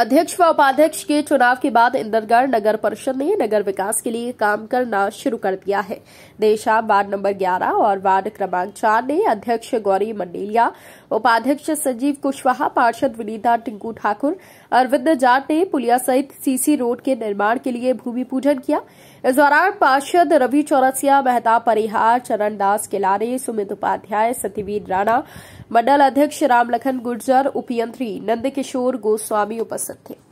अध्यक्ष व उपाध्यक्ष के चुनाव के बाद इंदरगढ़ नगर परिषद ने नगर विकास के लिए काम करना शुरू कर दिया है। देशा वार्ड नंबर 11 और वार्ड क्रमांक चार ने अध्यक्ष गौरी मंडेलिया, उपाध्यक्ष संजीव कुशवाहा, पार्षद विनीता टिंकू ठाकुर, अरविंद जाट ने पुलिया सहित सीसी रोड के निर्माण के लिए भूमि पूजन किया। इस दौरान पार्षद रवि चौरसिया मेहताब परिहार, चरण दास केलारे, सुमित उपाध्याय, सत्यवीर राणा, मंडल अध्यक्ष रामलखन गुर्जर, उपयंत्री नंदकिशोर गोस्वामी उपस्थित você.